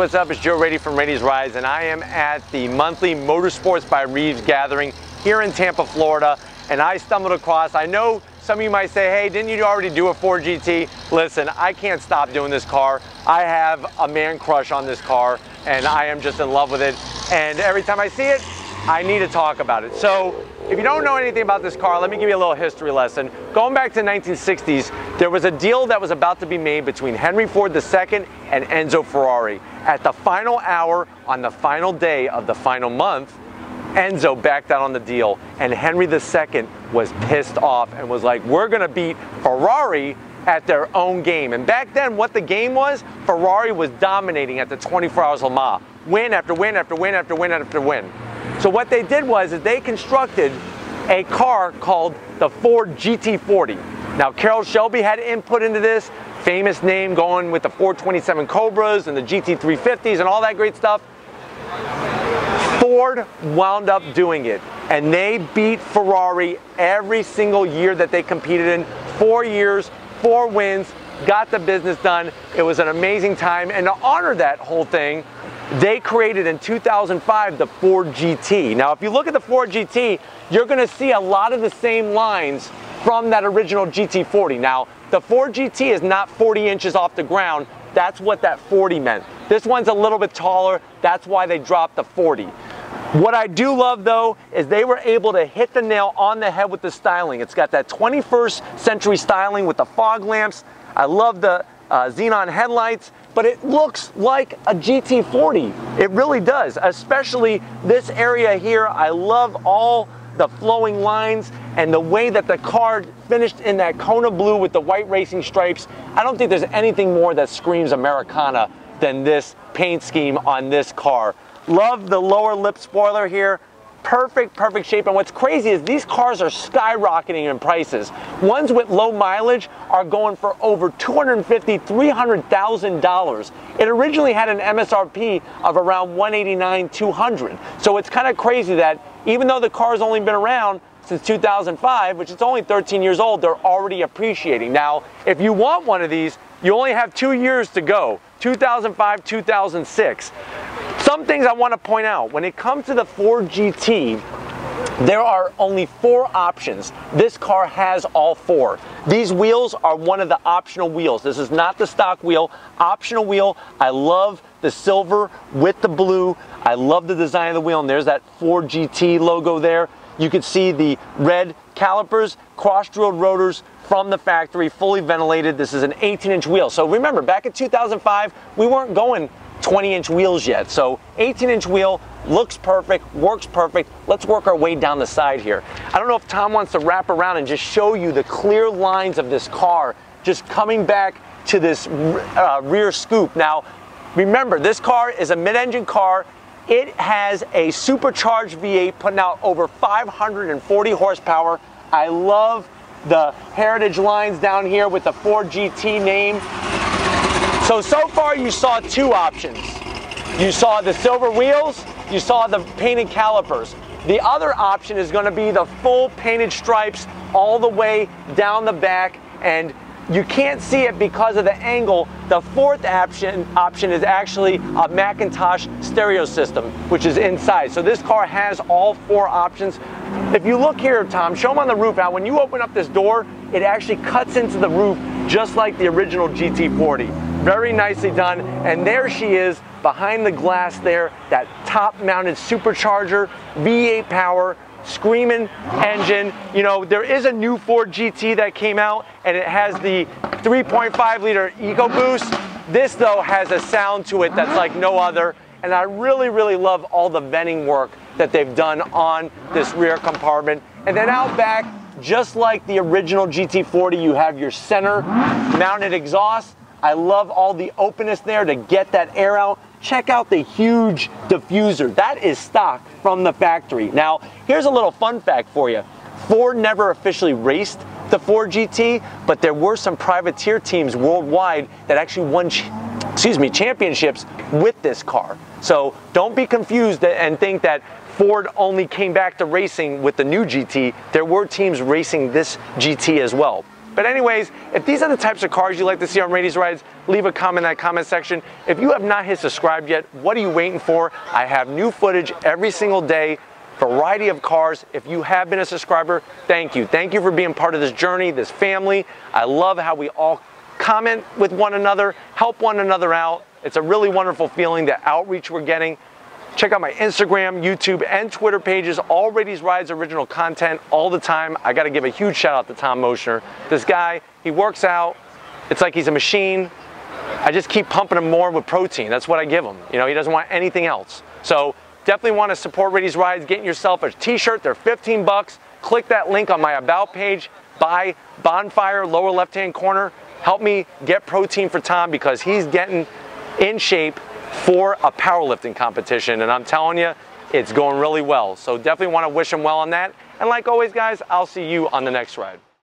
what's up? It's Joe Raiti from Raiti's Rides, and I am at the monthly Motorsports by Reeves gathering here in Tampa, Florida. And I stumbled across, I know some of you might say, hey, didn't you already do a Ford GT? Listen, I can't stop doing this car. I have a man crush on this car, and I am just in love with it. And every time I see it, I need to talk about it. So if you don't know anything about this car, let me give you a little history lesson. Going back to the 1960s, there was a deal that was about to be made between Henry Ford II and Enzo Ferrari. At the final hour, on the final day of the final month, Enzo backed out on the deal, and Henry II was pissed off and was like, we're gonna beat Ferrari at their own game. And back then, what the game was, Ferrari was dominating at the 24 Hours of Le Mans. Win after win after win after win after win. So what they did was is they constructed a car called the Ford GT40. Now Carroll Shelby had input into this, famous name going with the 427 Cobras and the GT350s and all that great stuff. Ford wound up doing it and they beat Ferrari every single year that they competed in. Four years, four wins, got the business done. It was an amazing time and to honor that whole thing, they created in 2005 the Ford GT. Now, if you look at the Ford GT, you're gonna see a lot of the same lines from that original GT40. Now, the Ford GT is not 40 inches off the ground. That's what that 40 meant. This one's a little bit taller. That's why they dropped the 40. What I do love though is they were able to hit the nail on the head with the styling. It's got that 21st century styling with the fog lamps. I love the uh, xenon headlights but it looks like a GT40. It really does, especially this area here. I love all the flowing lines and the way that the car finished in that Kona blue with the white racing stripes. I don't think there's anything more that screams Americana than this paint scheme on this car. Love the lower lip spoiler here perfect, perfect shape. And what's crazy is these cars are skyrocketing in prices. Ones with low mileage are going for over $250,000, $300,000. It originally had an MSRP of around 189, 200. So it's kind of crazy that even though the car's only been around since 2005, which is only 13 years old, they're already appreciating. Now, if you want one of these, you only have two years to go, 2005, 2006. Some things I want to point out. When it comes to the Ford GT, there are only four options. This car has all four. These wheels are one of the optional wheels. This is not the stock wheel, optional wheel. I love the silver with the blue. I love the design of the wheel, and there's that Ford GT logo there. You can see the red calipers, cross-drilled rotors from the factory, fully ventilated. This is an 18-inch wheel. So remember, back in 2005, we weren't going 20 inch wheels yet. So 18 inch wheel looks perfect, works perfect. Let's work our way down the side here. I don't know if Tom wants to wrap around and just show you the clear lines of this car just coming back to this uh, rear scoop. Now, remember, this car is a mid-engine car. It has a supercharged V8 putting out over 540 horsepower. I love the heritage lines down here with the Ford GT name. So, so far you saw two options. You saw the silver wheels, you saw the painted calipers. The other option is gonna be the full painted stripes all the way down the back and you can't see it because of the angle. The fourth option, option is actually a McIntosh stereo system, which is inside. So this car has all four options. If you look here, Tom, show them on the roof. Now, when you open up this door, it actually cuts into the roof just like the original GT40. Very nicely done. And there she is behind the glass there, that top mounted supercharger, V8 power, screaming engine. You know, there is a new Ford GT that came out and it has the 3.5 liter EcoBoost. This though has a sound to it that's like no other. And I really, really love all the venting work that they've done on this rear compartment. And then out back, just like the original GT40, you have your center mounted exhaust I love all the openness there to get that air out. Check out the huge diffuser. That is stock from the factory. Now, here's a little fun fact for you. Ford never officially raced the Ford GT, but there were some privateer teams worldwide that actually won, excuse me, championships with this car. So don't be confused and think that Ford only came back to racing with the new GT. There were teams racing this GT as well. But anyways, if these are the types of cars you like to see on Raiti's Rides, leave a comment in that comment section. If you have not hit subscribe yet, what are you waiting for? I have new footage every single day variety of cars. If you have been a subscriber, thank you. Thank you for being part of this journey, this family. I love how we all comment with one another, help one another out. It's a really wonderful feeling, the outreach we're getting. Check out my Instagram, YouTube, and Twitter pages. All Raiti's Rides original content all the time. I got to give a huge shout out to Tom Moschner. This guy, he works out. It's like he's a machine. I just keep pumping him more with protein. That's what I give him. You know, he doesn't want anything else. So definitely want to support Raiti's Rides. Getting yourself a t-shirt. They're 15 bucks. Click that link on my About page. Buy Bonfire, lower left-hand corner. Help me get protein for Tom because he's getting in shape for a powerlifting competition. And I'm telling you, it's going really well. So definitely want to wish him well on that. And like always, guys, I'll see you on the next ride.